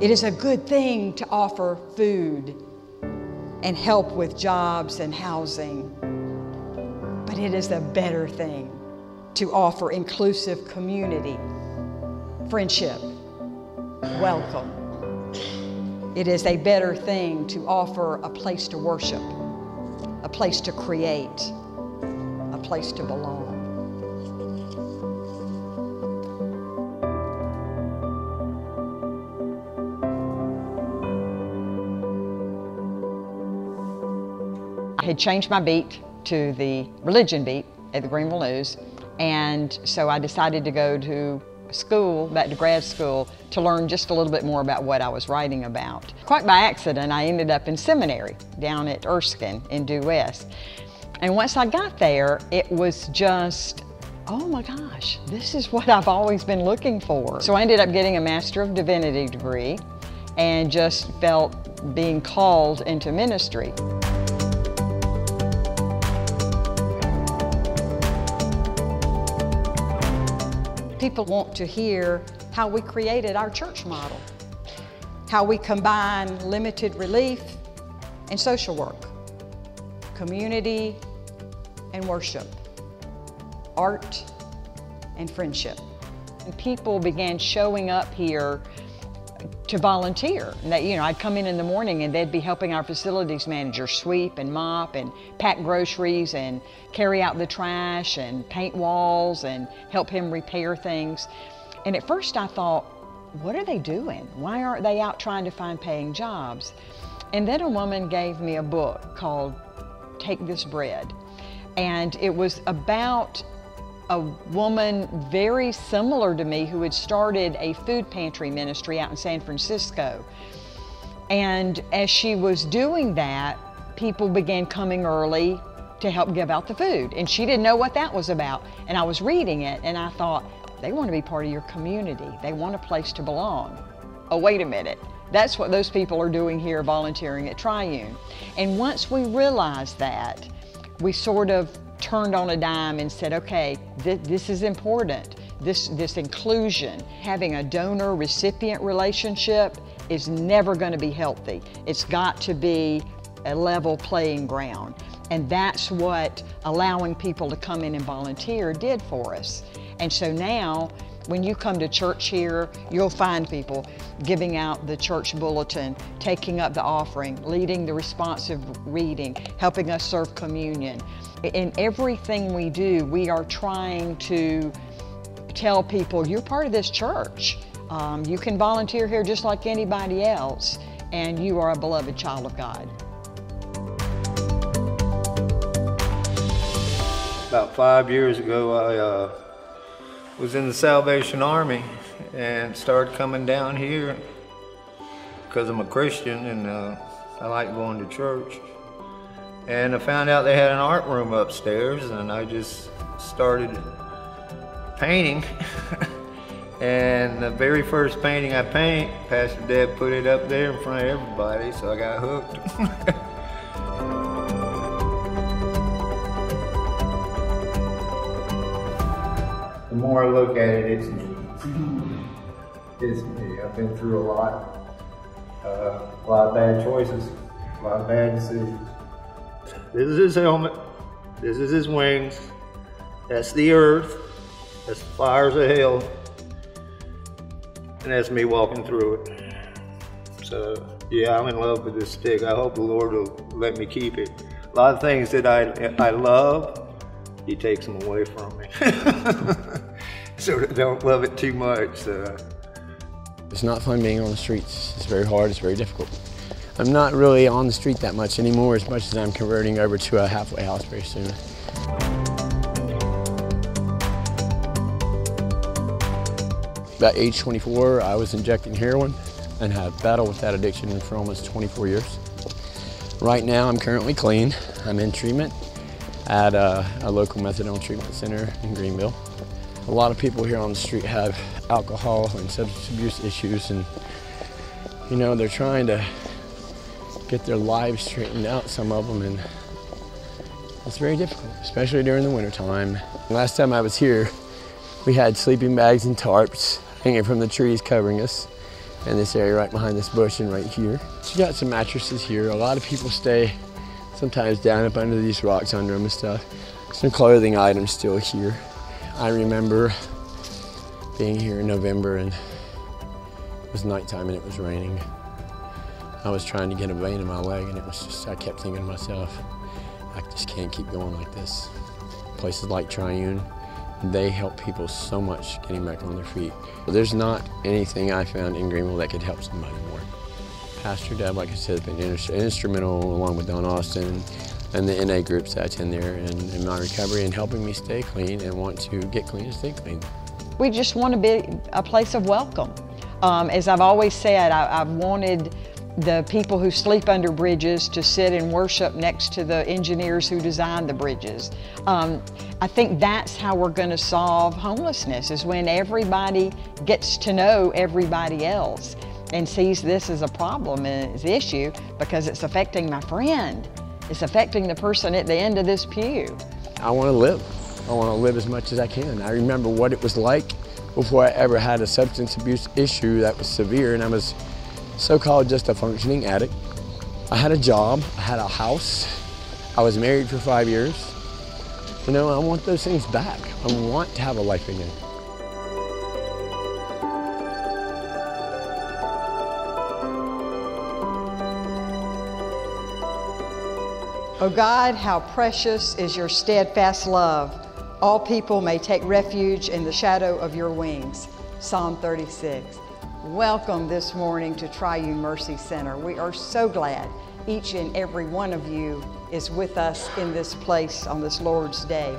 It is a good thing to offer food and help with jobs and housing, but it is a better thing to offer inclusive community, friendship, welcome. It is a better thing to offer a place to worship, a place to create, a place to belong. Had changed my beat to the religion beat at the Greenville News, and so I decided to go to school, back to grad school, to learn just a little bit more about what I was writing about. Quite by accident, I ended up in seminary down at Erskine in Due West. And once I got there, it was just, oh my gosh, this is what I've always been looking for. So I ended up getting a Master of Divinity degree and just felt being called into ministry. People want to hear how we created our church model, how we combine limited relief and social work, community and worship, art and friendship. And people began showing up here to volunteer. And that, you know, I'd come in in the morning and they'd be helping our facilities manager sweep and mop and pack groceries and carry out the trash and paint walls and help him repair things. And at first I thought, what are they doing? Why aren't they out trying to find paying jobs? And then a woman gave me a book called Take This Bread. And it was about a woman very similar to me who had started a food pantry ministry out in San Francisco. And as she was doing that, people began coming early to help give out the food. And she didn't know what that was about. And I was reading it and I thought, they want to be part of your community. They want a place to belong. Oh, wait a minute. That's what those people are doing here volunteering at Triune. And once we realized that, we sort of turned on a dime and said, okay, th this is important. This, this inclusion, having a donor recipient relationship is never going to be healthy. It's got to be a level playing ground. And that's what allowing people to come in and volunteer did for us. And so now, when you come to church here, you'll find people giving out the church bulletin, taking up the offering, leading the responsive reading, helping us serve communion. In everything we do, we are trying to tell people, you're part of this church. Um, you can volunteer here just like anybody else, and you are a beloved child of God. About five years ago, I uh, was in the Salvation Army and started coming down here because I'm a Christian and uh, I like going to church. And I found out they had an art room upstairs and I just started painting. and the very first painting I paint, Pastor Deb put it up there in front of everybody, so I got hooked. the more I look at it, it's. It's me. I've been through a lot. Uh, a lot of bad choices, a lot of bad decisions. This is his helmet. This is his wings. That's the earth. That's the fires of hell. And that's me walking through it. So, yeah, I'm in love with this stick. I hope the Lord will let me keep it. A lot of things that I, I love, he takes them away from me. so don't love it too much. It's not fun being on the streets. It's very hard, it's very difficult. I'm not really on the street that much anymore as much as I'm converting over to a halfway house very soon. About age 24, I was injecting heroin and have battled with that addiction for almost 24 years. Right now, I'm currently clean. I'm in treatment at a, a local methadone treatment center in Greenville. A lot of people here on the street have alcohol and substance abuse issues, and you know they're trying to get their lives straightened out. Some of them, and it's very difficult, especially during the wintertime. Last time I was here, we had sleeping bags and tarps hanging from the trees covering us in this area right behind this bush and right here. So we got some mattresses here. A lot of people stay sometimes down up under these rocks under them and stuff. Some clothing items still here. I remember being here in November and it was nighttime and it was raining. I was trying to get a vein in my leg and it was just, I kept thinking to myself, I just can't keep going like this. Places like Triune, they help people so much getting back on their feet. There's not anything I found in Greenville that could help somebody more. Pastor Deb, like I said, has been instrumental along with Don Austin and the NA groups that's in there and in my recovery and helping me stay clean and want to get clean and stay clean. We just want to be a place of welcome. Um, as I've always said, I, I've wanted the people who sleep under bridges to sit and worship next to the engineers who designed the bridges. Um, I think that's how we're going to solve homelessness is when everybody gets to know everybody else and sees this as a problem and an issue because it's affecting my friend. It's affecting the person at the end of this pew. I want to live. I want to live as much as I can. I remember what it was like before I ever had a substance abuse issue that was severe and I was so-called just a functioning addict. I had a job, I had a house, I was married for five years. You know, I want those things back. I want to have a life again. O oh God, how precious is your steadfast love. All people may take refuge in the shadow of your wings. Psalm 36. Welcome this morning to Triune Mercy Center. We are so glad each and every one of you is with us in this place on this Lord's Day.